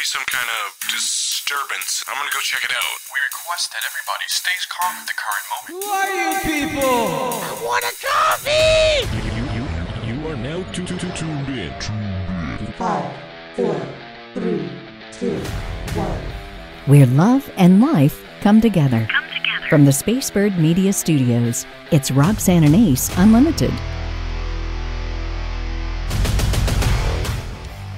be some kind of disturbance. I'm gonna go check it out. We request that everybody stays calm at the current moment. Who are you people? I want a coffee! You, you, you are now tu- tu- tu- tuned in. Tuned in. Five, four, three, two, one. where love and life come together. From the Spacebird Media Studios, it's Roxanne and Ace Unlimited.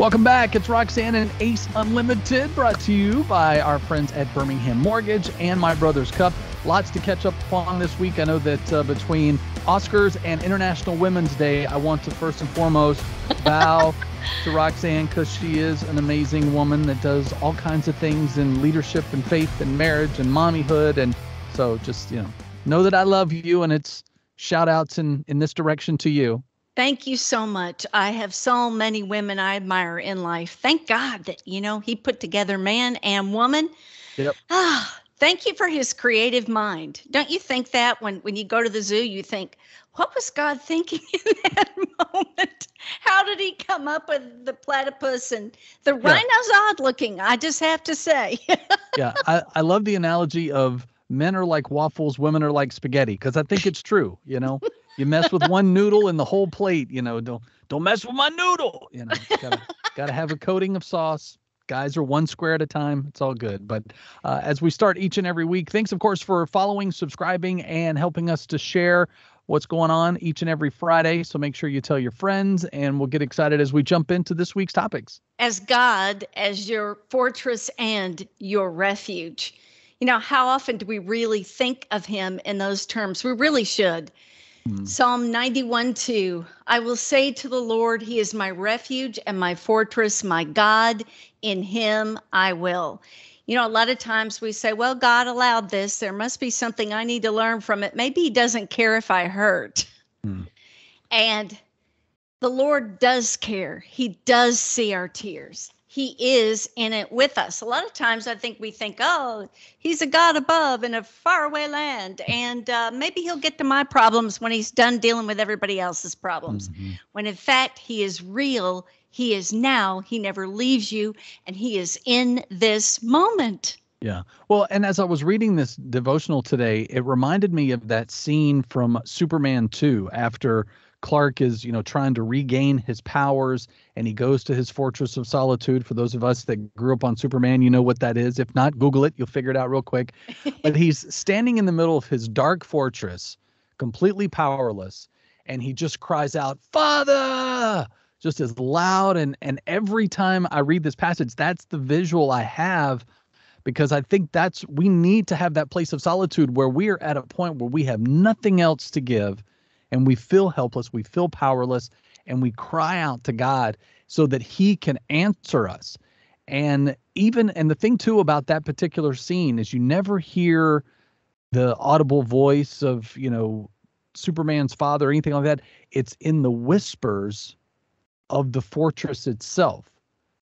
Welcome back. It's Roxanne and Ace Unlimited, brought to you by our friends at Birmingham Mortgage and My Brother's Cup. Lots to catch up on this week. I know that uh, between Oscars and International Women's Day, I want to first and foremost bow to Roxanne because she is an amazing woman that does all kinds of things in leadership and faith and marriage and mommyhood. And so just, you know, know that I love you and it's shout outs in, in this direction to you. Thank you so much. I have so many women I admire in life. Thank God that, you know, he put together man and woman. Yep. Ah, thank you for his creative mind. Don't you think that when, when you go to the zoo, you think, what was God thinking in that moment? How did he come up with the platypus and the rhino's odd looking? I just have to say. yeah, I, I love the analogy of men are like waffles, women are like spaghetti, because I think it's true. You know, you mess with one noodle and the whole plate. You know, don't don't mess with my noodle. You know, gotta gotta have a coating of sauce. Guys are one square at a time. It's all good. But uh, as we start each and every week, thanks of course for following, subscribing, and helping us to share what's going on each and every Friday. So make sure you tell your friends, and we'll get excited as we jump into this week's topics. as God as your fortress and your refuge. You know, how often do we really think of him in those terms? We really should. Mm. Psalm 91 2 I will say to the Lord, He is my refuge and my fortress, my God. In Him I will. You know, a lot of times we say, well, God allowed this. There must be something I need to learn from it. Maybe He doesn't care if I hurt. Mm. And the Lord does care. He does see our tears. He is in it with us. A lot of times I think we think, oh, he's a God above in a faraway land. And uh, maybe he'll get to my problems when he's done dealing with everybody else's problems. When in fact, he is real. He is now. He never leaves you. And he is in this moment. Yeah. Well, and as I was reading this devotional today, it reminded me of that scene from Superman 2 after Clark is, you know, trying to regain his powers and he goes to his fortress of solitude. For those of us that grew up on Superman, you know what that is. If not, Google it, you'll figure it out real quick. but he's standing in the middle of his dark fortress, completely powerless, and he just cries out, "Father!" just as loud and and every time I read this passage, that's the visual I have because I think that's we need to have that place of solitude where we are at a point where we have nothing else to give and we feel helpless, we feel powerless, and we cry out to God so that He can answer us. And even, and the thing too about that particular scene is you never hear the audible voice of, you know, Superman's father or anything like that. It's in the whispers of the fortress itself.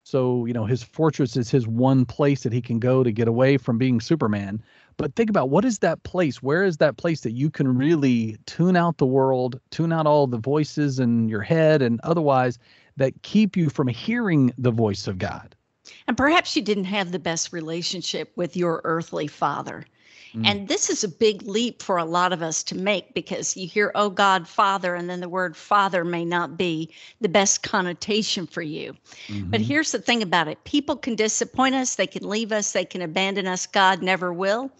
So, you know, his fortress is his one place that he can go to get away from being Superman. But think about what is that place? Where is that place that you can really tune out the world, tune out all the voices in your head and otherwise that keep you from hearing the voice of God? And perhaps you didn't have the best relationship with your earthly father. Mm. And this is a big leap for a lot of us to make because you hear, oh God, Father, and then the word Father may not be the best connotation for you. But mm-hmm. here's the thing about it people can disappoint us, they can leave us, they can abandon us. God never will.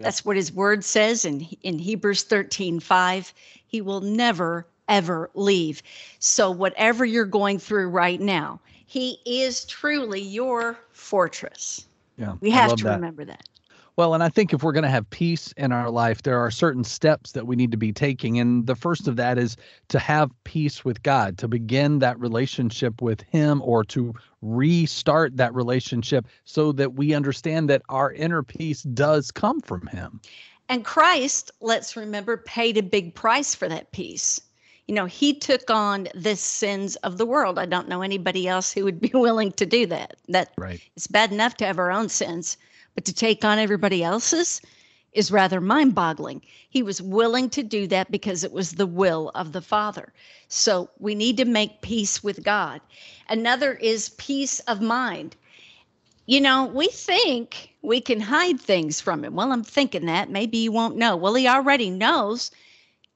That's what his word says in, in Hebrews 13 5. He will never, ever leave. So, whatever you're going through right now, he is truly your fortress. Yeah. We have to that. remember that. Well, and I think if we're going to have peace in our life, there are certain steps that we need to be taking. And the first of that is to have peace with God, to begin that relationship with Him or to restart that relationship so that we understand that our inner peace does come from Him. And Christ, let's remember, paid a big price for that peace. You know, he took on the sins of the world. I don't know anybody else who would be willing to do that. That Right. it's bad enough to have our own sins, but to take on everybody else's is rather mind boggling. He was willing to do that because it was the will of the Father. So we need to make peace with God. Another is peace of mind. you know, we think we can hide things from him. Well, I'm thinking that maybe you won't know. Well, he already knows,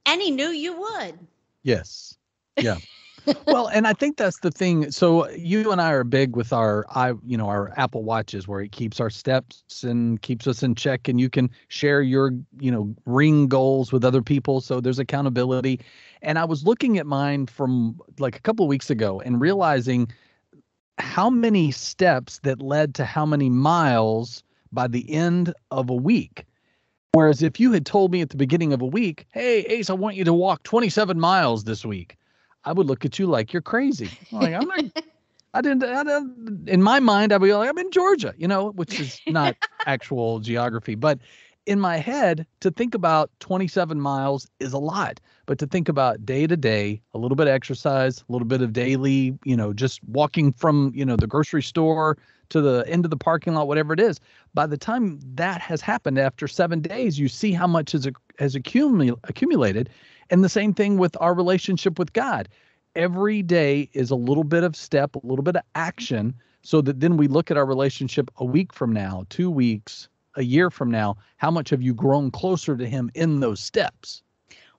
and he knew you would. Yes. Yeah. well, and I think that's the thing. So you and I are big with our i you know our Apple watches where it keeps our steps and keeps us in check and you can share your, you know, ring goals with other people so there's accountability. And I was looking at mine from like a couple of weeks ago and realizing how many steps that led to how many miles by the end of a week. Whereas if you had told me at the beginning of a week, hey, Ace, I want you to walk 27 miles this week, I would look at you like you're crazy. Like, I'm not, I didn't, I didn't, in my mind, I'd be like, I'm in Georgia, you know, which is not actual geography. But in my head, to think about 27 miles is a lot, but to think about day to day, a little bit of exercise, a little bit of daily, you know, just walking from, you know, the grocery store to the end of the parking lot, whatever it is. By the time that has happened after seven days, you see how much has, has accumul- accumulated. And the same thing with our relationship with God. Every day is a little bit of step, a little bit of action, so that then we look at our relationship a week from now, two weeks, a year from now, how much have you grown closer to him in those steps?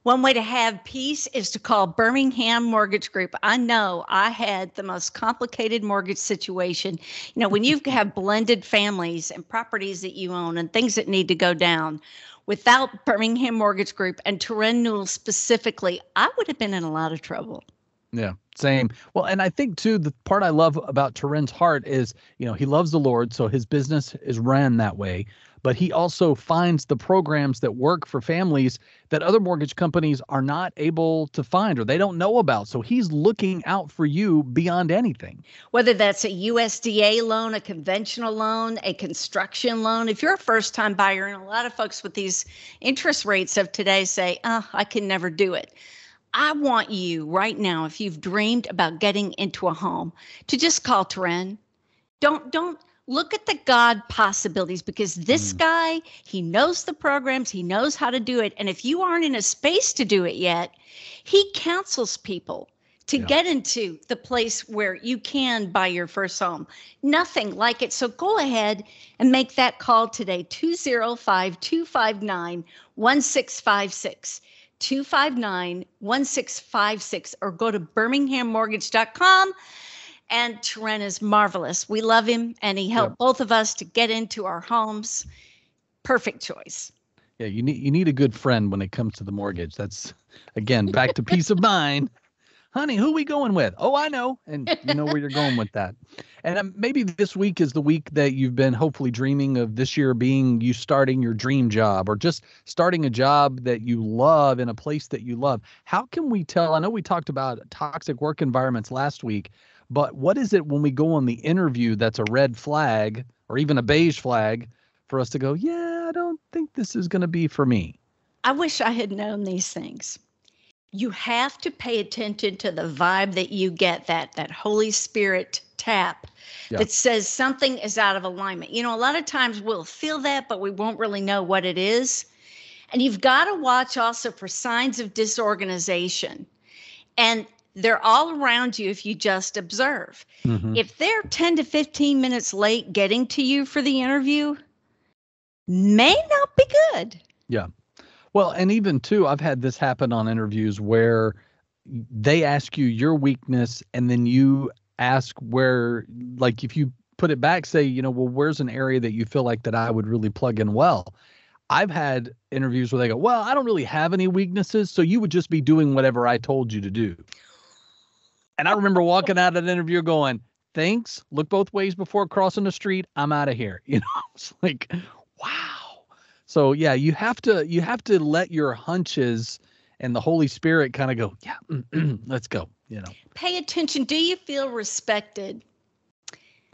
One way to have peace is to call Birmingham Mortgage Group. I know I had the most complicated mortgage situation. You know, when you have blended families and properties that you own and things that need to go down, without Birmingham Mortgage Group and Teren Newell specifically, I would have been in a lot of trouble. Yeah, same. Well, and I think too, the part I love about Teren's heart is, you know, he loves the Lord, so his business is ran that way. But he also finds the programs that work for families that other mortgage companies are not able to find or they don't know about. So he's looking out for you beyond anything. Whether that's a USDA loan, a conventional loan, a construction loan. If you're a first time buyer, and a lot of folks with these interest rates of today say, oh, I can never do it. I want you right now, if you've dreamed about getting into a home, to just call Teren. Don't don't look at the God possibilities because this mm. guy, he knows the programs, he knows how to do it. And if you aren't in a space to do it yet, he counsels people to yeah. get into the place where you can buy your first home. Nothing like it. So go ahead and make that call today 205 259 1656. 259 1656 or go to birminghammortgage.com. And Teren is marvelous. We love him and he helped yeah. both of us to get into our homes. Perfect choice. Yeah, you need you need a good friend when it comes to the mortgage. That's again back to peace of mind honey, who we going with? Oh, I know. And you know where you're going with that. And um, maybe this week is the week that you've been hopefully dreaming of this year being you starting your dream job or just starting a job that you love in a place that you love. How can we tell? I know we talked about toxic work environments last week, but what is it when we go on the interview that's a red flag or even a beige flag for us to go, yeah, I don't think this is going to be for me? I wish I had known these things you have to pay attention to the vibe that you get that that holy spirit tap yeah. that says something is out of alignment you know a lot of times we'll feel that but we won't really know what it is and you've got to watch also for signs of disorganization and they're all around you if you just observe. Mm-hmm. if they're 10 to 15 minutes late getting to you for the interview may not be good. Yeah. Well, and even too, I've had this happen on interviews where they ask you your weakness and then you ask where like if you put it back say you know well where's an area that you feel like that i would really plug in well? I've had interviews where they go well i don't really have any weaknesses so you would just be doing whatever i told you to do and i remember walking out of an interview going thanks look both ways before crossing the street i'm out of here you know it's like wow so yeah, you have to you have to let your hunches and the Holy Spirit kind of go, yeah, let's go. You know. Pay attention. Do you feel respected?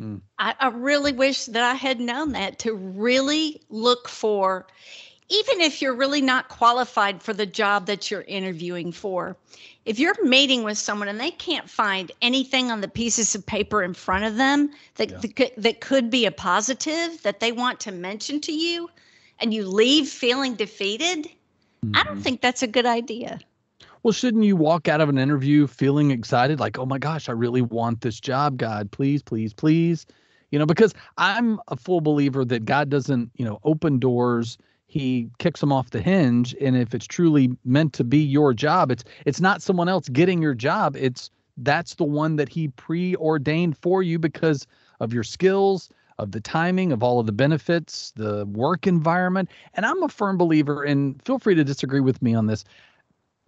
Mm. I, I really wish that I had known that to really look for, even if you're really not qualified for the job that you're interviewing for, if you're meeting with someone and they can't find anything on the pieces of paper in front of them that, yeah. that, that could be a positive that they want to mention to you, and you leave feeling defeated, mm-hmm. I don't mm-hmm. think that's a good idea. Well, shouldn't you walk out of an interview feeling excited, like, oh my gosh, I really want this job, God, please, please, please? You know, because I'm a full believer that God doesn't, you know, open doors he kicks them off the hinge. And if it's truly meant to be your job it's it's not someone else getting your job. It's that's the one that he preordained for you because of your skills of the timing of all of the benefits the work environment. And i'm a firm believer and feel free to disagree with me on this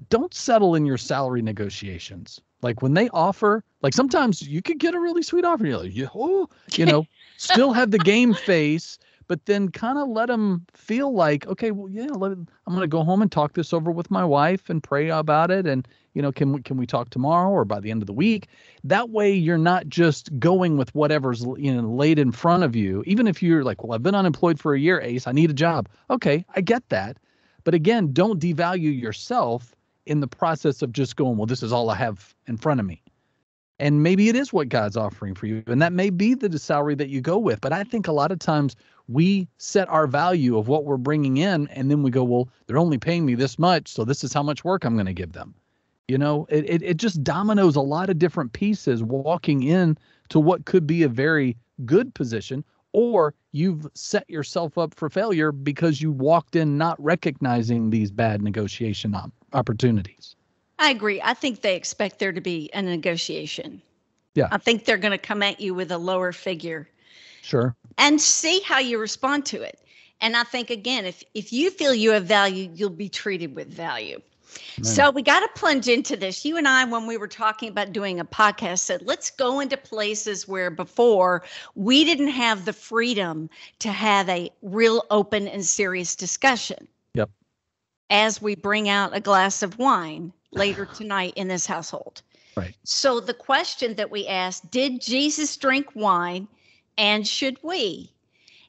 don't settle in your salary negotiations. Like when they offer like sometimes you could get a really sweet offer. You're like oh you know still have the game face but then kind of let them feel like, okay, well, yeah, let, I'm going to go home and talk this over with my wife and pray about it. And, you know, can we, can we talk tomorrow or by the end of the week? That way you're not just going with whatever's, you know, laid in front of you. Even if you're like, well, I've been unemployed for a year, Ace, I need a job. Okay, I get that. But again, don't devalue yourself in the process of just going, well, this is all I have in front of me and maybe it is what God's offering for you, and that may be the salary that you go with. But I think a lot of times we set our value of what we're bringing in and then we go well they're only paying me this much so this is how much work i'm going to give them. You know it, it, it just dominoes a lot of different pieces walking in to what could be a very good position or you've set yourself up for failure because you walked in not recognizing these bad negotiation op- opportunities. I agree. I think they expect there to be a negotiation. Yeah. I think they're going to come at you with a lower figure Sure. And see how you respond to it. And I think again, if if you feel you have value, you'll be treated with value. So we got to plunge into this. You and I, when we were talking about doing a podcast, said let's go into places where before we didn't have the freedom to have a real open and serious discussion. Yep. As we bring out a glass of wine later tonight in this household. Right. So the question that we asked, did Jesus drink wine? And should we?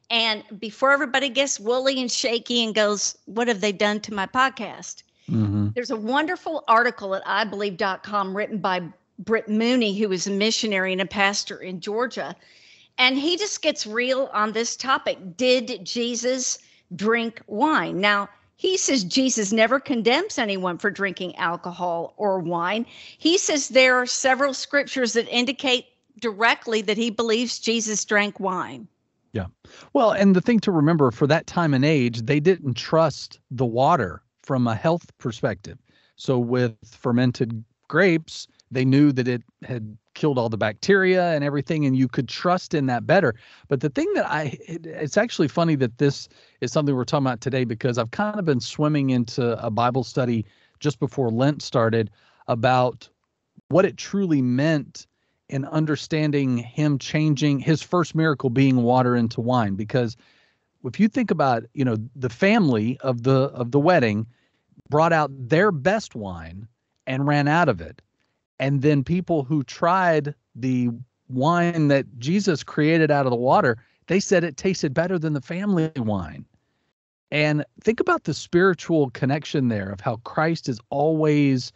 And before everybody gets woolly and shaky and goes, What have they done to my podcast? Mm-hmm. There's a wonderful article at ibelieve.com written by Britt Mooney, who is a missionary and a pastor in Georgia. And he just gets real on this topic. Did Jesus drink wine? Now, he says Jesus never condemns anyone for drinking alcohol or wine. He says there are several scriptures that indicate directly that he believes Jesus drank wine. Yeah. Well, and the thing to remember for that time and age, they didn't trust the water from a health perspective. So with fermented grapes, they knew that it had killed all the bacteria and everything and you could trust in that better. But the thing that I it, it's actually funny that this is something we're talking about today because I've kind of been swimming into a Bible study just before Lent started about what it truly meant in understanding him changing his first miracle being water into wine. Because if you think about you know the family of the of the wedding brought out their best wine and ran out of it. And then people who tried the wine that Jesus created out of the water they said it tasted better than the family wine. And think about the spiritual connection there of how Christ is always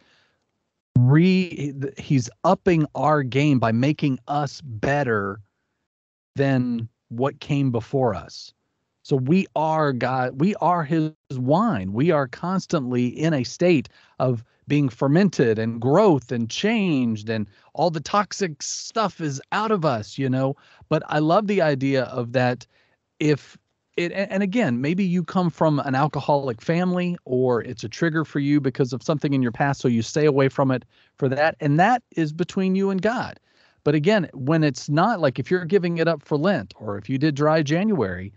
re he's upping our game by making us better than what came before us. So we are God, we are his wine. We are constantly in a state of being fermented and growth and changed and all the toxic stuff is out of us, you know. But I love the idea of that if it and again maybe you come from an alcoholic family or it's a trigger for you because of something in your past so you stay away from it for that and that is between you and god. But again when it's not like if you're giving it up for lent or if you did dry january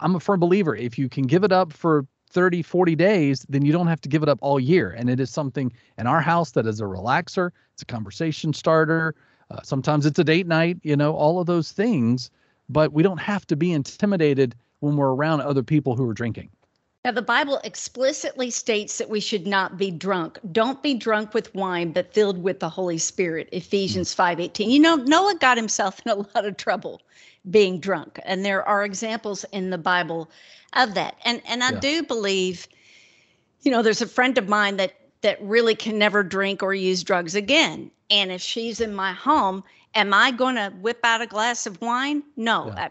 i'm a firm believer if you can give it up for 30 40 days then you don't have to give it up all year. And it is something in our house that is a relaxer it's a conversation starter uh, sometimes it's a date night you know all of those things but we don't have to be intimidated when we're around other people who are drinking. Now, the Bible explicitly states that we should not be drunk. Don't be drunk with wine, but filled with the Holy Spirit. Ephesians hmm. 5:18. You know, Noah got himself in a lot of trouble being drunk, and there are examples in the Bible of that. And and I yeah. do believe, you know, there's a friend of mine that that really can never drink or use drugs again. And if she's in my home, am I going to whip out a glass of wine? No. Yeah. I,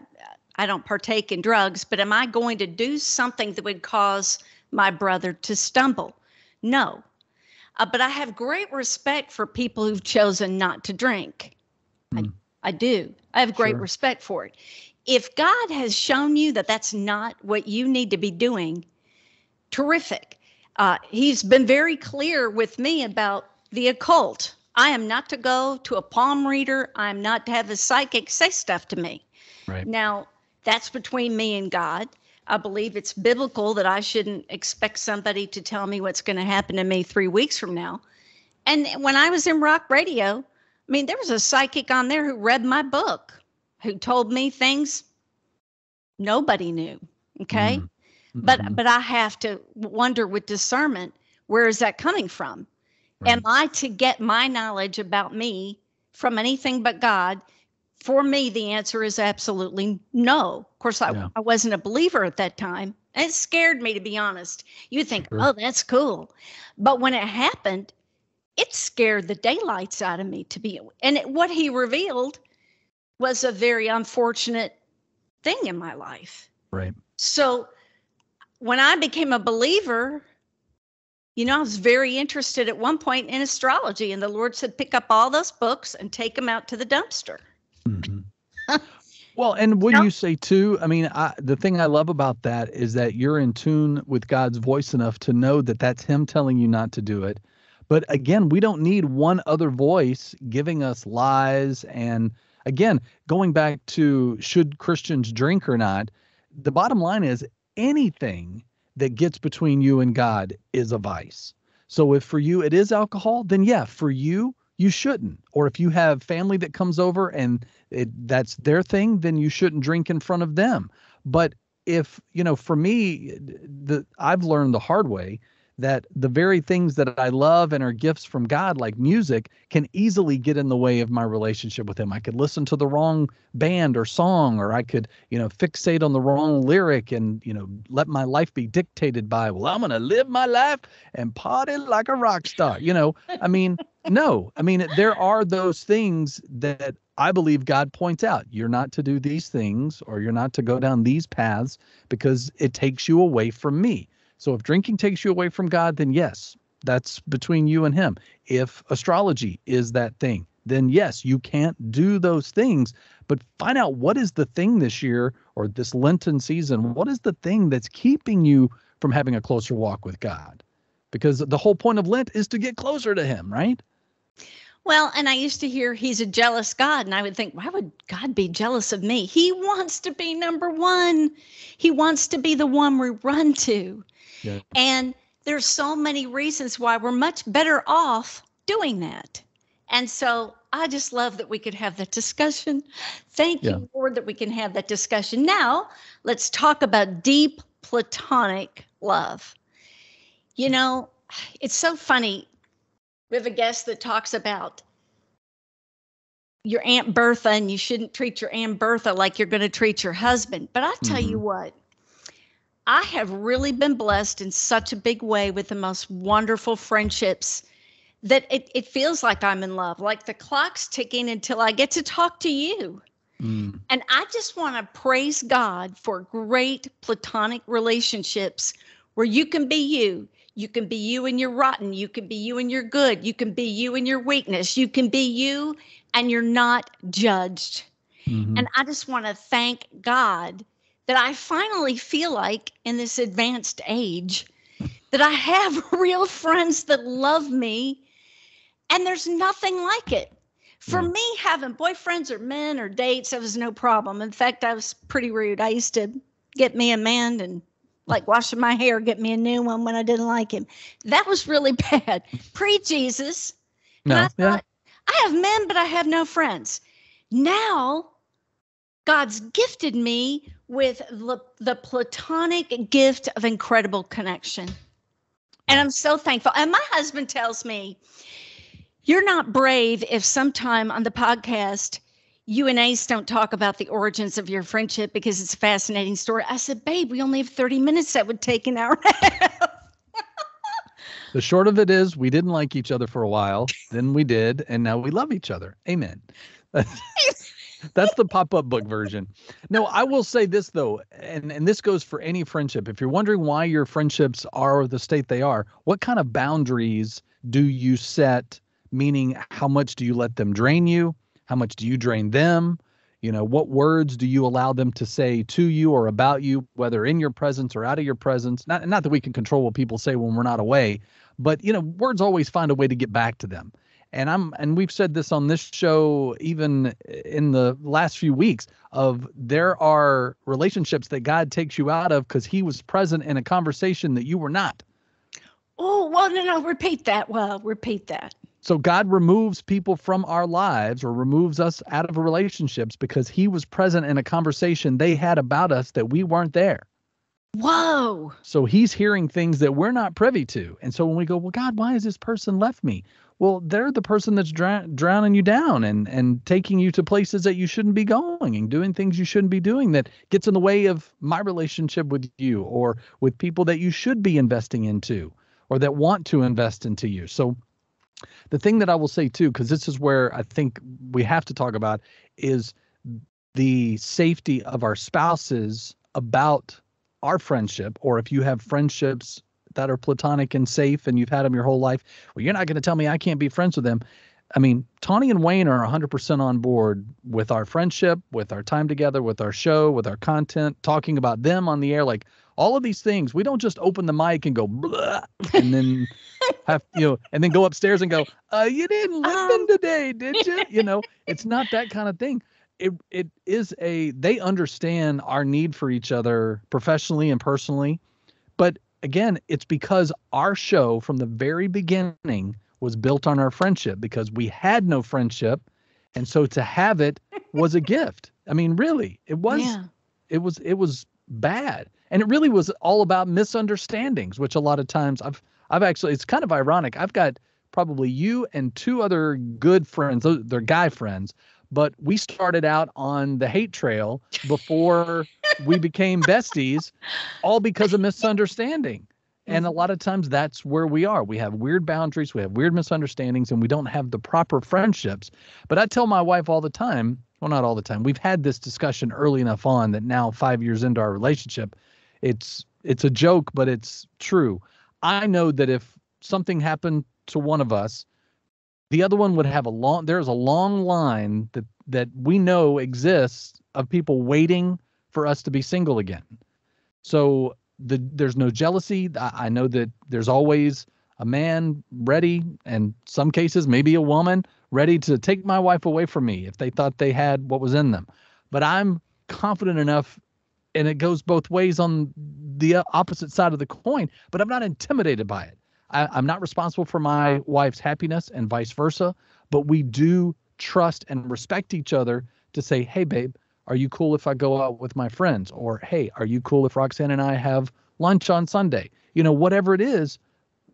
I don't partake in drugs, but am I going to do something that would cause my brother to stumble? No. Uh, but I have great respect for people who've chosen not to drink. Mm. I I do. I have great Sure. respect for it. If God has shown you that that's not what you need to be doing, terrific. Uh, he's been very clear with me about the occult. I am not to go to a palm reader. I'm not to have a psychic say stuff to me. Right. Now, that's between me and God. I believe it's biblical that I shouldn't expect somebody to tell me what's going to happen to me three weeks from now. And when I was in rock radio, I mean, there was a psychic on there who read my book, who told me things nobody knew. Okay. Mhm. But Mhm. but I have to wonder with discernment, where is that coming from? Am I to get my knowledge about me from anything but God? For me, the answer is absolutely no. Of course, I, Yeah. I wasn't a believer at that time. It scared me, to be honest. You think, Sure. oh, that's cool. But when it happened, it scared the daylights out of me to be. And it, what he revealed was a very unfortunate thing in my life. Right. So when I became a believer, you know, I was very interested at one point in astrology, and the Lord said, pick up all those books and take them out to the dumpster. Mhm. well, and would No. you say too? I mean, I, the thing I love about that is that you're in tune with God's voice enough to know that that's Him telling you not to do it. But again, we don't need one other voice giving us lies. And again, going back to should Christians drink or not, the bottom line is anything that gets between you and God is a vice. So if for you it is alcohol, then yeah, for you, you shouldn't. Or if you have family that comes over and it, that's their thing, then you shouldn't drink in front of them. But if, you know, for me, the I've learned the hard way that the very things that I love and are gifts from God, like music, can easily get in the way of my relationship with Him. I could listen to the wrong band or song, or I could, you know, fixate on the wrong lyric and, you know, let my life be dictated by, well, I'm going to live my life and party like a rock star. You know, I mean, no, I mean, there are those things that I believe God points out. You're not to do these things or you're not to go down these paths because it takes you away from me. So if drinking takes you away from God, then yes, that's between you and him. If astrology is that thing, then yes, you can't do those things, but find out what is the thing this year or this Lenten season, what is the thing that's keeping you from having a closer walk with God? Because the whole point of Lent is to get closer to him, right? Well, and I used to hear he's a jealous God, and I would think, why would God be jealous of me? He wants to be number one. He wants to be the one we run to. Yeah. And there's so many reasons why we're much better off doing that. And so I just love that we could have that discussion. Thank Yeah. you, Lord, that we can have that discussion. Now, let's talk about deep platonic love. You know, it's so funny. We have a guest that talks about your Aunt Bertha, and you shouldn't treat your Aunt Bertha like you're going to treat your husband. But I tell you mm-hmm. what, I have really been blessed in such a big way with the most wonderful friendships that it, it feels like I'm in love, like the clock's ticking until I get to talk to you. Mm, And I just want to praise God for great platonic relationships where you can be you. You can be you and you're rotten. You can be you and you're good. You can be you and your weakness. You can be you and you're not judged. mhm. And I just want to thank God that I finally feel like in this advanced age that I have real friends that love me and there's nothing like it. For Yeah. me, having boyfriends or men or dates, that was no problem. In fact, I was pretty rude. I used to get me a man and like washing my hair, get me a new one when I didn't like him. That was really bad. Pre Jesus. No, I yeah, thought, I have men, but I have no friends. Now, God's gifted me with the, the platonic gift of incredible connection. And I'm so thankful. And my husband tells me, You're not brave if sometime on the podcast, you and Ace don't talk about the origins of your friendship because it's a fascinating story. I said, Babe, we only have 30 minutes. That would take an hour and a half. the short of it is we didn't like each other for a while, then we did, and now we love each other. Amen. That's the pop-up book version. No, I will say this though, and and this goes for any friendship. If you're wondering why your friendships are the state they are, what kind of boundaries do you set? Meaning, how much do you let them drain you? How much do you drain them? You know, what words do you allow them to say to you or about you, whether in your presence or out of your presence? Not not that we can control what people say when we're not away, but you know, words always find a way to get back to them. And I'm and we've said this on this show even in the last few weeks of there are relationships that God takes you out of because he was present in a conversation that you were not. Oh, well, no, no, repeat that. Well, repeat that. So God removes people from our lives or removes us out of relationships because he was present in a conversation they had about us that we weren't there. Whoa. So he's hearing things that we're not privy to. And so when we go, well, God, why has this person left me? Well, they're the person that's drown- drowning you down and and taking you to places that you shouldn't be going and doing things you shouldn't be doing that gets in the way of my relationship with you or with people that you should be investing into or that want to invest into you. So the thing that I will say too, because this is where I think we have to talk about, is the safety of our spouses about our friendship, or if you have friendships that are platonic and safe and you've had them your whole life, well, you're not going to tell me I can't be friends with them. I mean, Tawny and Wayne are 100% on board with our friendship, with our time together, with our show, with our content, talking about them on the air. Like all of these things, we don't just open the mic and go, Blah, and then have, you know, and then go upstairs and go, uh, you didn't listen today, did you? You know, it's not that kind of thing. It, it is a, they understand our need for each other professionally and personally. But again, it's because our show from the very beginning was built on our friendship because we had no friendship. And so to have it was a gift. I mean, really, it was Yeah. it was it was bad. And it really was all about misunderstandings, which a lot of times I've I've actually it's kind of ironic. I've got probably you and two other good friends, they're guy friends, but we started out on the hate trail before we became besties, all because of misunderstanding. And a mm-hmm. lot of times that's where we are. We have weird boundaries, we have weird misunderstandings, and we don't have the proper friendships. But I tell my wife all the time, well, not all the time. We've had this discussion early enough on that now, five years into our relationship, it's it's a joke, but it's true. I know that if something happened to one of us, the other one would have a long there's a long line that that we know exists of people waiting for us to be single again. So the there's no jealousy. I, I know that there's always a man ready, and some cases maybe a woman ready to take my wife away from me if they thought they had what was in them. But I'm confident enough, and it goes both ways on the uh, opposite side of the coin. But I'm not intimidated by it. I, I'm not responsible for my wife's happiness and vice versa. But we do trust and respect each other to say, hey, babe, are you cool if I go out with my friends? Or, hey, are you cool if Roxanne and I have lunch on Sunday? You know, whatever it is,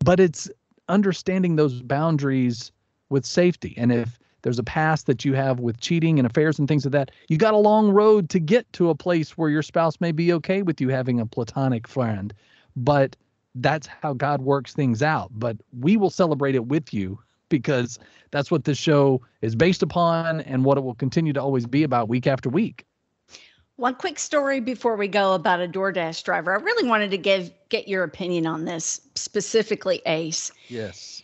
but it's understanding those boundaries with safety. And if there's a past that you have with cheating and affairs and things of that, you got a long road to get to a place where your spouse may be okay with you having a platonic friend. But that's how God works things out. But we will celebrate it with you because that's what this show is based upon and what it will continue to always be about week after week. One quick story before we go about a DoorDash driver. I really wanted to give get your opinion on this, specifically Ace. Yes.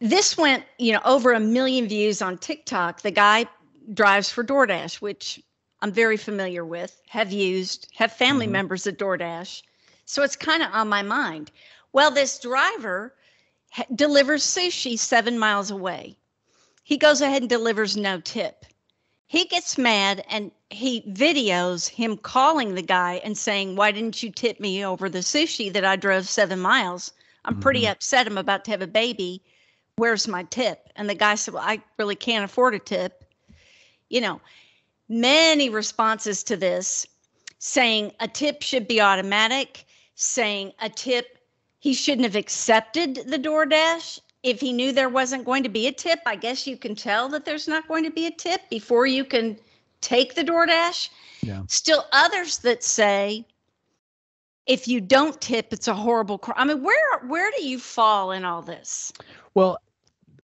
This went, you know, over a million views on TikTok. The guy drives for DoorDash, which I'm very familiar with, have used, have family mm-hmm. members at DoorDash. So it's kind of on my mind. Well, this driver delivers sushi seven miles away. He goes ahead and delivers no tip. He gets mad and he videos him calling the guy and saying, Why didn't you tip me over the sushi that I drove seven miles? I'm pretty mm-hmm. upset. I'm about to have a baby. Where's my tip? And the guy said, Well, I really can't afford a tip. You know, many responses to this saying a tip should be automatic, saying a tip, he shouldn't have accepted the DoorDash. If he knew there wasn't going to be a tip, I guess you can tell that there's not going to be a tip before you can take the DoorDash. Yeah. Still others that say if you don't tip, it's a horrible crime. I mean, where where do you fall in all this? Well,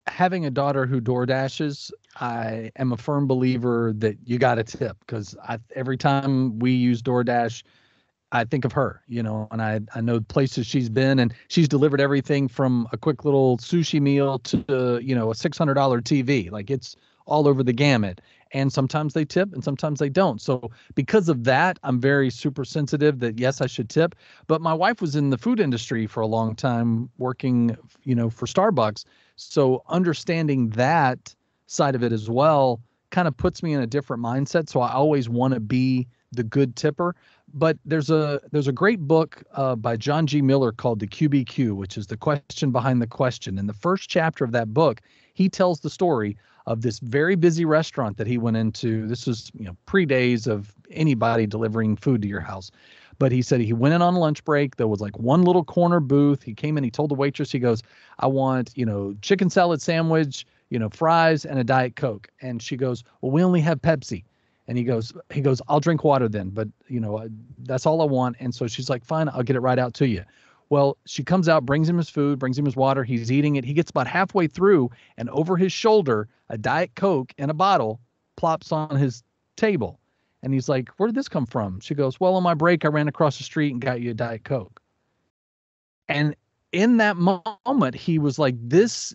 having a daughter who door dashes, I am a firm believer that you got to tip because every time we use DoorDash, I think of her, you know, and I I know places she's been and she's delivered everything from a quick little sushi meal to you know a six hundred dollar TV, like it's all over the gamut. and sometimes they tip and sometimes they don't. So because of that, I'm very super sensitive that yes, I should tip. But my wife was in the food industry for a long time working, you know, for Starbucks. So understanding that side of it as well kind of puts me in a different mindset. So I always want to be the good tipper. But there's a there's a great book uh, by John G. Miller called the QBQ, which is the question behind the question. In the first chapter of that book, he tells the story of this very busy restaurant that he went into. This was you know pre days of anybody delivering food to your house. But he said he went in on lunch break. There was like one little corner booth. He came in. He told the waitress, he goes, "I want you know chicken salad sandwich, you know fries, and a diet coke." And she goes, "Well, we only have Pepsi." And he goes, he goes, I'll drink water then, but you know, that's all I want. And so she's like, fine, I'll get it right out to you. Well, she comes out, brings him his food, brings him his water. He's eating it. He gets about halfway through, and over his shoulder, a Diet Coke in a bottle plops on his table. And he's like, Where did this come from? She goes, Well, on my break, I ran across the street and got you a Diet Coke. And in that moment, he was like, This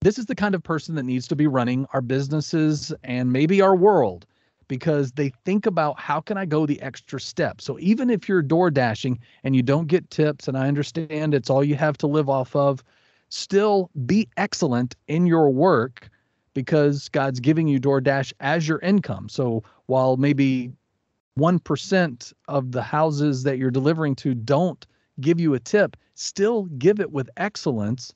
this is the kind of person that needs to be running our businesses and maybe our world because they think about how can I go the extra step. So even if you're door dashing and you don't get tips, and I understand it's all you have to live off of, still be excellent in your work because God's giving you DoorDash as your income. So while maybe 1% of the houses that you're delivering to don't give you a tip, still give it with excellence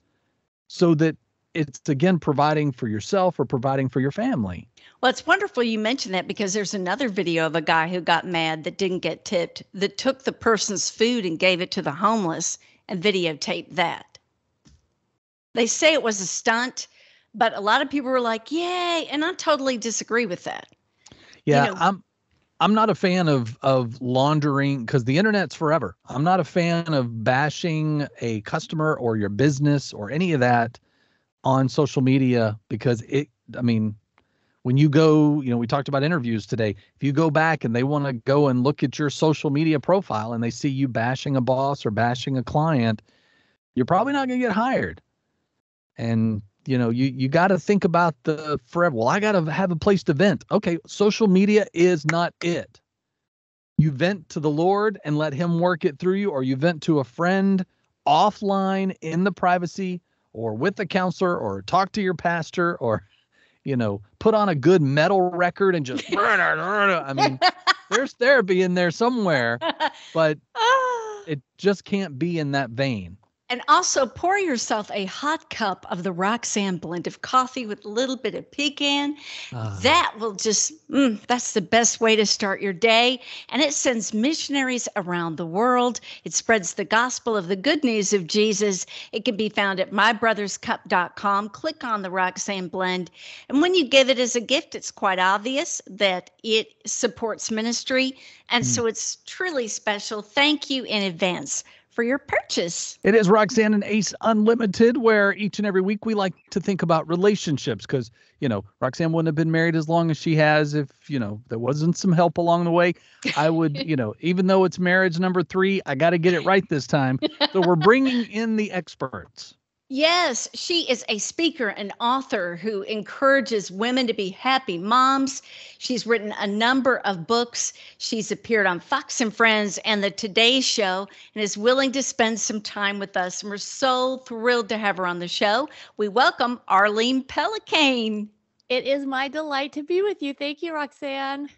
so that it's again providing for yourself or providing for your family. Well, it's wonderful you mentioned that because there's another video of a guy who got mad that didn't get tipped, that took the person's food and gave it to the homeless and videotaped that. They say it was a stunt, but a lot of people were like, "Yay!" and I totally disagree with that. Yeah, you know, I'm I'm not a fan of of laundering because the internet's forever. I'm not a fan of bashing a customer or your business or any of that on social media because it i mean when you go you know we talked about interviews today. If you go back and they want to go and look at your social media profile and they see you bashing a boss or bashing a client you're probably not going to get hired. And you know you you got to think about the forever. Well i got to have a place to vent. Okay social media is not it. You vent to the lord and let him work it through you or you vent to a friend offline in the privacy or with a counselor or talk to your pastor or you know put on a good metal record and just i mean there's therapy in there somewhere but ah. it just can't be in that vein and also pour yourself a hot cup of the Roxanne blend of coffee with a little bit of pecan. Uh, that will just, mm, that's the best way to start your day. And it sends missionaries around the world. It spreads the gospel of the good news of Jesus. It can be found at mybrotherscup.com. Click on the Roxanne blend. And when you give it as a gift, it's quite obvious that it supports ministry. And mm. so it's truly special. Thank you in advance for your purchase. It is Roxanne and Ace Unlimited, where each and every week we like to think about relationships because, you know, Roxanne wouldn't have been married as long as she has if, you know, there wasn't some help along the way. I would, you know, even though it's marriage number three, I got to get it right this time. So we're bringing in the experts. Yes, she is a speaker and author who encourages women to be happy moms. She's written a number of books. She's appeared on Fox and Friends and the Today Show and is willing to spend some time with us. And we're so thrilled to have her on the show. We welcome Arlene Pellicane. It is my delight to be with you. Thank you, Roxanne.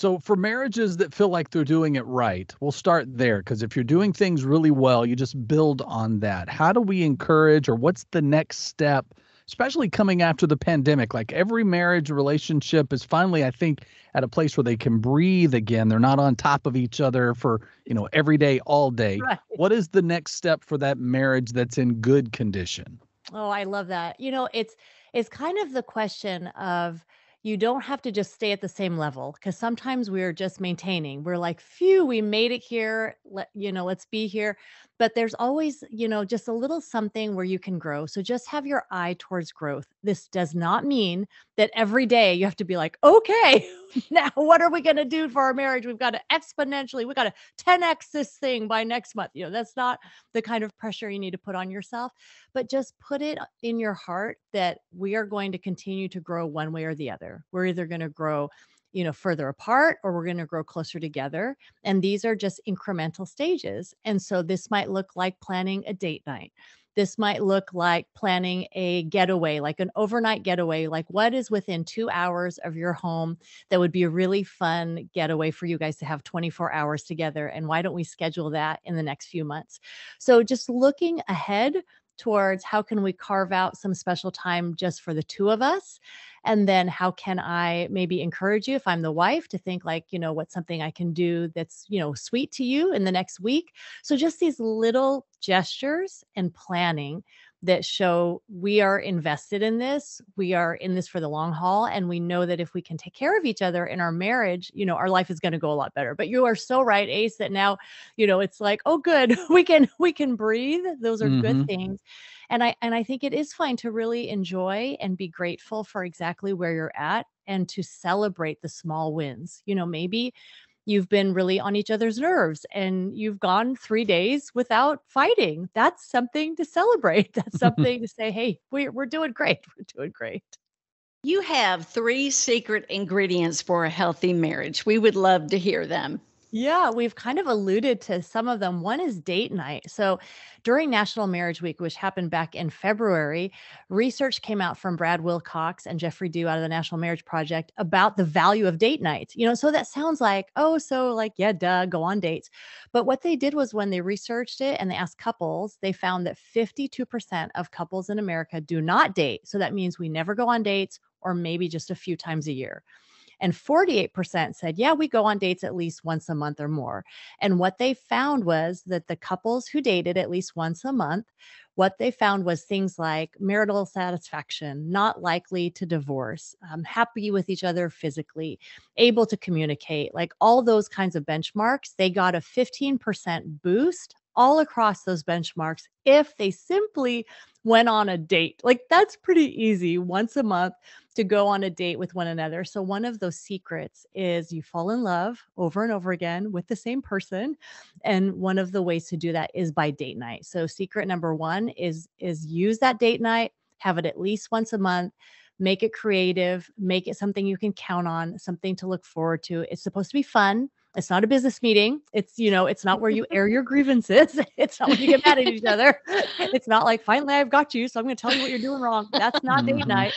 So, for marriages that feel like they're doing it right, we'll start there because if you're doing things really well, you just build on that. How do we encourage, or what's the next step, especially coming after the pandemic? Like every marriage relationship is finally, I think, at a place where they can breathe again. They're not on top of each other for, you know, every day, all day. Right. What is the next step for that marriage that's in good condition? Oh, I love that. You know, it's, it's kind of the question of, you don't have to just stay at the same level because sometimes we're just maintaining. We're like, phew, we made it here. Let you know, let's be here. But there's always, you know, just a little something where you can grow. So just have your eye towards growth. This does not mean that every day you have to be like, okay, now what are we going to do for our marriage? We've got to exponentially, we've got to 10x this thing by next month. You know, that's not the kind of pressure you need to put on yourself, but just put it in your heart that we are going to continue to grow one way or the other. We're either going to grow you know further apart or we're going to grow closer together and these are just incremental stages and so this might look like planning a date night. This might look like planning a getaway like an overnight getaway like what is within 2 hours of your home that would be a really fun getaway for you guys to have 24 hours together and why don't we schedule that in the next few months? So just looking ahead towards how can we carve out some special time just for the two of us? And then how can i maybe encourage you if i'm the wife to think like you know what's something i can do that's you know sweet to you in the next week? So just these little gestures and planning that show we are invested in this we are in this for the long haul and we know that if we can take care of each other in our marriage you know our life is going to go a lot better but you are so right ace that now you know it's like oh good we can we can breathe those are mm-hmm. good things and i and i think it is fine to really enjoy and be grateful for exactly where you're at and to celebrate the small wins you know maybe you've been really on each other's nerves and you've gone three days without fighting. That's something to celebrate. That's something to say hey we're, we're doing great. We're doing great. You have three secret ingredients for a healthy marriage. We would love to hear them yeah, we've kind of alluded to some of them. One is date night. So during National Marriage Week, which happened back in February, research came out from Brad Wilcox and Jeffrey Dew out of the National Marriage Project about the value of date nights. You know, so that sounds like, oh, so like, yeah, duh, go on dates. But what they did was when they researched it and they asked couples, they found that 52% of couples in America do not date. So that means we never go on dates or maybe just a few times a year. And 48% said, yeah, we go on dates at least once a month or more. And what they found was that the couples who dated at least once a month, what they found was things like marital satisfaction, not likely to divorce, um, happy with each other physically, able to communicate, like all those kinds of benchmarks, they got a 15% boost all across those benchmarks if they simply went on a date. Like that's pretty easy once a month to go on a date with one another. So one of those secrets is you fall in love over and over again with the same person and one of the ways to do that is by date night. So secret number 1 is is use that date night, have it at least once a month make it creative, make it something you can count on, something to look forward to. It's supposed to be fun. It's not a business meeting. It's, you know, it's not where you air your grievances. It's not when you get mad at each other. It's not like, finally, I've got you. So I'm going to tell you what you're doing wrong. That's not date mm-hmm. night.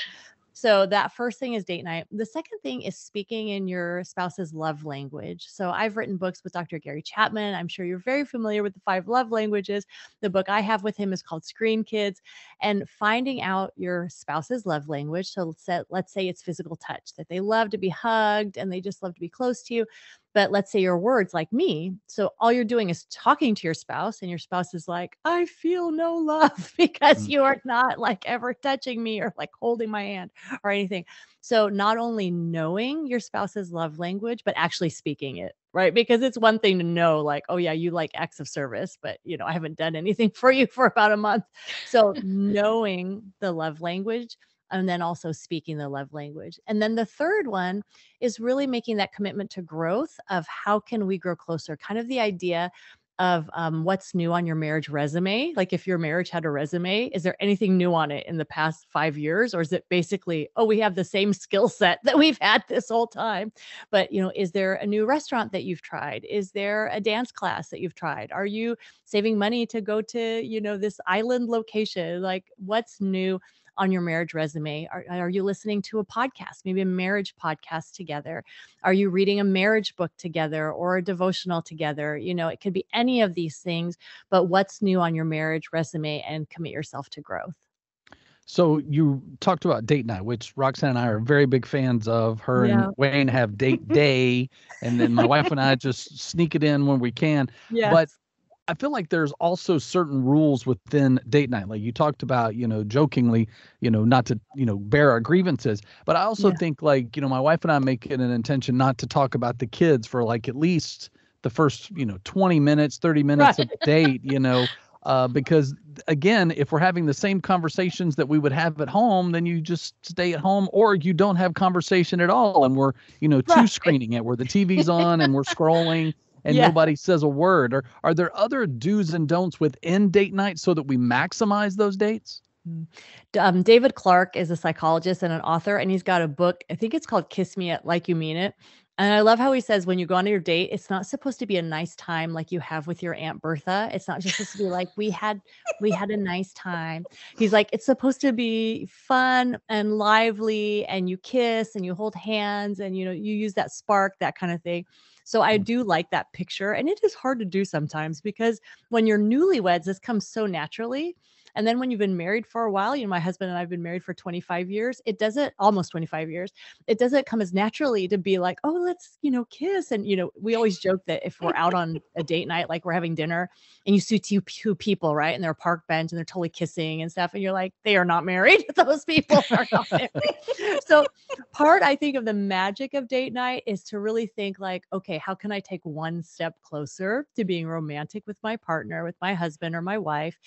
So that first thing is date night. The second thing is speaking in your spouse's love language. So I've written books with Dr. Gary Chapman. I'm sure you're very familiar with the five love languages. The book I have with him is called Screen Kids and finding out your spouse's love language. So let's, let's say it's physical touch, that they love to be hugged and they just love to be close to you. But let's say your words like me. So all you're doing is talking to your spouse, and your spouse is like, I feel no love because you are mm-hmm. not like ever touching me or like holding my hand or anything. So not only knowing your spouse's love language, but actually speaking it, right? Because it's one thing to know, like, oh, yeah, you like acts of service, but you know, I haven't done anything for you for about a month. So knowing the love language and then also speaking the love language. And then the third one is really making that commitment to growth of how can we grow closer? Kind of the idea of um, what's new on your marriage resume. Like if your marriage had a resume, is there anything new on it in the past five years? Or is it basically, oh, we have the same skill set that we've had this whole time? But, you know, is there a new restaurant that you've tried? Is there a dance class that you've tried? Are you saving money to go to, you know, this island location? Like what's new? On your marriage resume? Are, are you listening to a podcast, maybe a marriage podcast together? Are you reading a marriage book together or a devotional together? You know, it could be any of these things, but what's new on your marriage resume and commit yourself to growth. So you talked about date night, which Roxanne and I are very big fans of. Her yeah. and Wayne have date day, and then my wife and I just sneak it in when we can. Yes. But I feel like there's also certain rules within date night. Like you talked about, you know, jokingly, you know, not to, you know, bear our grievances. But I also yeah. think like, you know, my wife and I make it an intention not to talk about the kids for like at least the first you know 20 minutes 30 minutes Right. of date you know uh, because again if we're having the same conversations that we would have at home then you just stay at home or you don't have conversation at all and we're you know two Right. screening it where the tv's on and we're scrolling and Yeah. nobody says a word or are there other do's and don'ts within date night so that we maximize those dates Um, David Clarke is a psychologist and an author, and he's got a book. I think it's called Kiss Me At Like You Mean It. And I love how he says when you go on your date, it's not supposed to be a nice time like you have with your Aunt Bertha. It's not just supposed to be like we had we had a nice time. He's like, it's supposed to be fun and lively, and you kiss and you hold hands and you know, you use that spark, that kind of thing. So I mm. do like that picture. And it is hard to do sometimes because when you're newlyweds, this comes so naturally. And then when you've been married for a while, you know, my husband and I've been married for 25 years. It doesn't almost 25 years. It doesn't come as naturally to be like, oh, let's, you know, kiss. And, you know, we always joke that if we're out on a date night, like we're having dinner and you see two, two people, right? And they're park bench and they're totally kissing and stuff. And you're like, they are not married. Those people are not married. so part I think of the magic of date night is to really think like, okay, how can I take one step closer to being romantic with my partner, with my husband or my wife?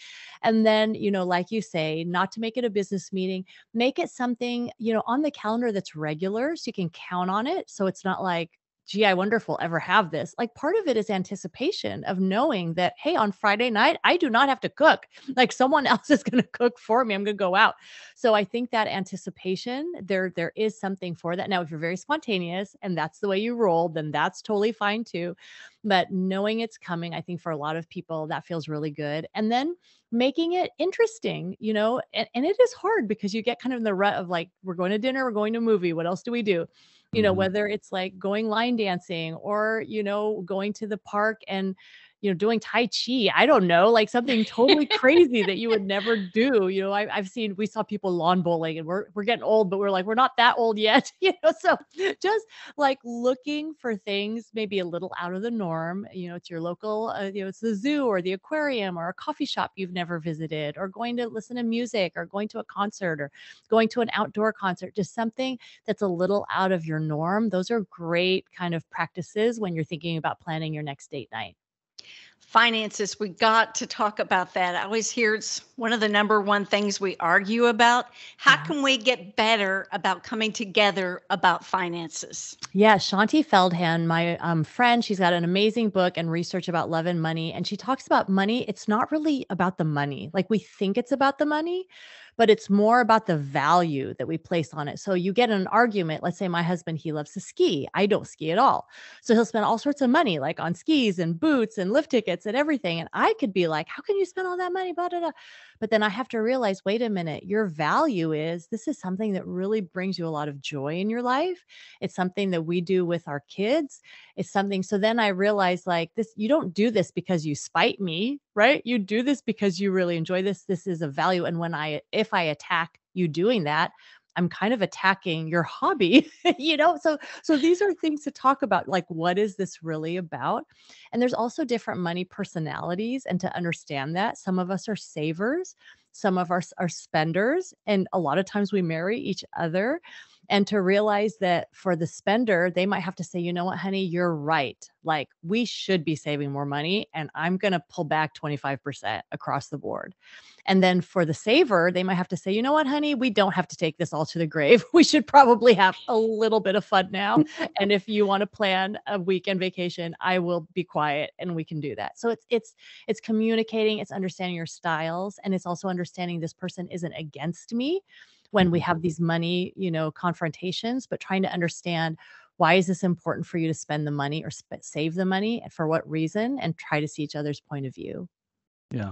And then, you know, like you say, not to make it a business meeting, make it something, you know, on the calendar that's regular so you can count on it. So it's not like, gee, I wonder if we'll ever have this. Like part of it is anticipation of knowing that, hey, on Friday night, I do not have to cook. Like someone else is going to cook for me. I'm going to go out. So I think that anticipation, there, there is something for that. Now, if you're very spontaneous and that's the way you roll, then that's totally fine too. But knowing it's coming, I think for a lot of people, that feels really good. And then making it interesting, you know, and, and it is hard because you get kind of in the rut of like, we're going to dinner, we're going to a movie. What else do we do? You know, Mhm. whether it's like going line dancing or, you know, going to the park and, you know, doing Tai Chi. I don't know, like something totally crazy that you would never do. You know, I, I've seen, we saw people lawn bowling and we're, we're getting old, but we're like, we're not that old yet. You know, so just like looking for things maybe a little out of the norm. You know, it's your local, uh, you know, it's the zoo or the aquarium or a coffee shop you've never visited, or going to listen to music, or going to a concert, or going to an outdoor concert. Just something that's a little out of your norm. Those are great kind of practices when you're thinking about planning your next date night. Finances we got to talk about that i always hear it's one of the number one things we argue about how can we get better about coming together about finances Yeah, Shaunti Feldhahn, my um, friend, she's got an amazing book and research about love and money. And she talks about money. It's not really about the money. Like we think it's about the money, but it's more about the value that we place on it. So you get an argument. Let's say my husband, he loves to ski. I don't ski at all. So he'll spend all sorts of money, like on skis and boots and lift tickets and everything. And I could be like, how can you spend all that money? Blah, blah, blah. But then I have to realize, wait a minute, your value is this is something that really brings you a lot of joy in your life. It's something that we do with our kids. It's something. So then I realized like this, you don't do this because you spite me, right? You do this because you really enjoy this. This is a value. And when I, if I attack you doing that, I'm kind of attacking your hobby, you know? So, so these are things to talk about. Like, what is this really about? And there's also different money personalities. And to understand that, some of us are savers, some of us are spenders. And a lot of times we marry each other and to realize that for the spender they might have to say you know what honey you're right. Like we should be saving more money and i'm going to pull back 25% across the board. And then for the saver they might have to say you know what honey we don't have to take this all to the grave. We should probably have a little bit of fun now and if you want to plan a weekend vacation i will be quiet and we can do that. So it's it's it's communicating it's understanding your styles and it's also understanding this person isn't against me when we mm-hmm. have these money, you know, confrontations, but trying to understand why is this important for you to spend the money or sp- save the money and for what reason and try to see each other's point of view. Yeah.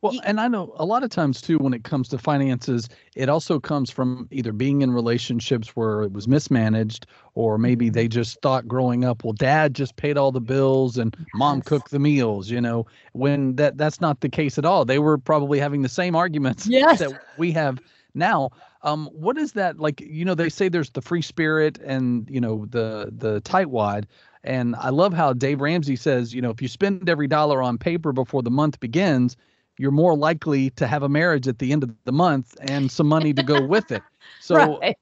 Well, and I know a lot of times too, when it comes to finances, it also comes from either being in relationships where it was mismanaged, or maybe mm-hmm. they just thought growing up, well, dad just paid all the bills and mom cooked the meals, you know, when that that's not the case at all. They were probably having the same arguments Yes. that we have now. Um, what is that like? You know, they say there's the free spirit and you know the the tightwad. And I love how Dave Ramsey says, you know, if you spend every dollar on paper before the month begins, you're more likely to have a marriage at the end of the month and some money to go with it. So right.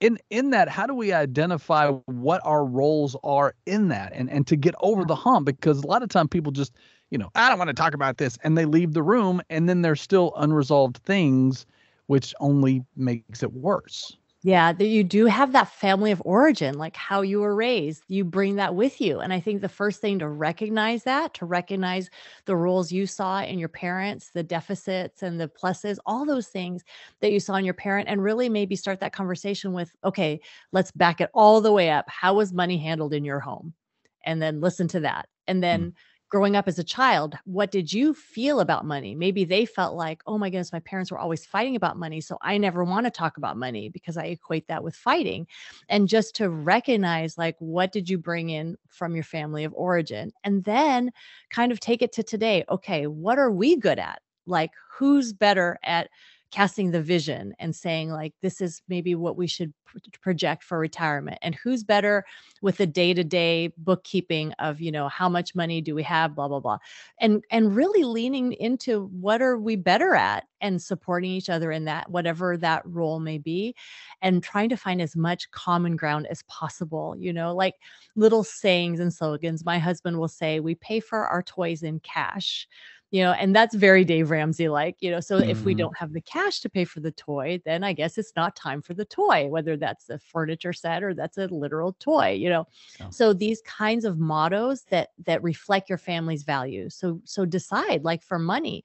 in in that, how do we identify what our roles are in that, and and to get over the hump? Because a lot of time people just, you know, I don't want to talk about this, and they leave the room, and then there's still unresolved things, which only makes it worse. Yeah, that you do have that family of origin, like how you were raised. You bring that with you. And I think the first thing to recognize that, to recognize the roles you saw in your parents, the deficits and the pluses, all those things that you saw in your parent, and really maybe start that conversation with, okay, let's back it all the way up. How was money handled in your home? And then listen to that. And then mm growing up as a child, what did you feel about money? Maybe they felt like, oh my goodness, my parents were always fighting about money. So I never want to talk about money because I equate that with fighting. And just to recognize, like, what did you bring in from your family of origin? And then kind of take it to today. Okay, what are we good at? Like, who's better at casting the vision and saying like this is maybe what we should project for retirement. And who's better with the day-to-day bookkeeping of you know how much money do we have blah blah blah. And and really leaning into what are we better at and supporting each other in that whatever that role may be and trying to find as much common ground as possible you know like little sayings and slogans. My husband will say we pay for our toys in cash you know, and that's very Dave Ramsey like, you know. So mm. if we mm-hmm. don't have the cash to pay for the toy, then I guess it's not time for the toy, whether that's a furniture set or that's a literal toy, you know. Oh. So these kinds of mottos that that reflect your family's values. So so decide like for money,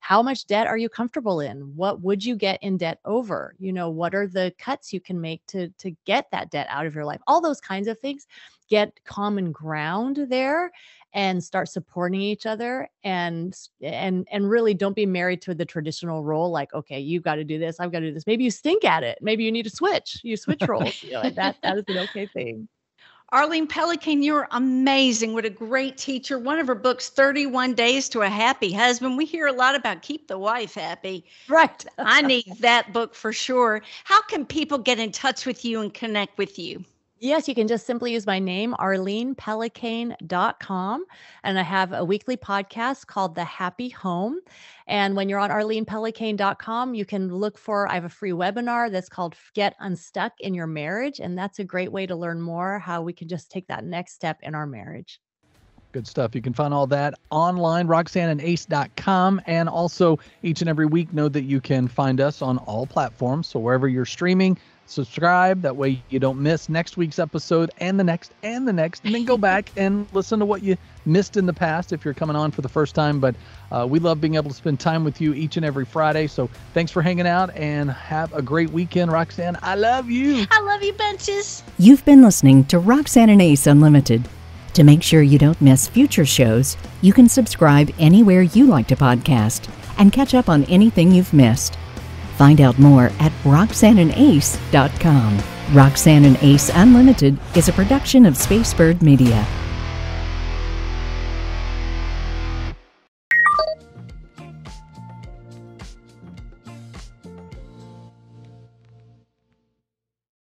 how much debt are you comfortable in? What would you get in debt over? You know what are the cuts you can make to to get that debt out of your life? All those kinds of things get common ground there and start supporting each other and and and really don't be married to the traditional role like okay you've got to do this i've got to do this. Maybe you stink at it. Maybe you need to switch. You switch roles. You know that that is an okay thing Arlene Pellicane, you're amazing. What a great teacher. One of her books, 31 Days to a Happy Husband. We hear a lot about keep the wife happy. Right. I need that book for sure. How can people get in touch with you and connect with you? Yes, you can just simply use my name, arlenepellicane.com. And I have a weekly podcast called The Happy Home. And when you're on arlenepellicane.com, you can look for, I have a free webinar that's called Get Unstuck in Your Marriage. And that's a great way to learn more how we can just take that next step in our marriage. Good stuff. You can find all that online, roxanneandace.com. And also, each and every week, know that you can find us on all platforms. So, wherever you're streaming, subscribe. That way you don't miss next week's episode and the next and the next. And then go back and listen to what you missed in the past if you're coming on for the first time. But uh, we love being able to spend time with you each and every Friday. So thanks for hanging out and have a great weekend, Roxanne. I love you. I love you, Benches. You've been listening to Roxanne and Ace Unlimited. To make sure you don't miss future shows, you can subscribe anywhere you like to podcast and catch up on anything you've missed. Find out more at RoxanneandAce.com. Roxanne and Ace Unlimited is a production of Spacebird Media.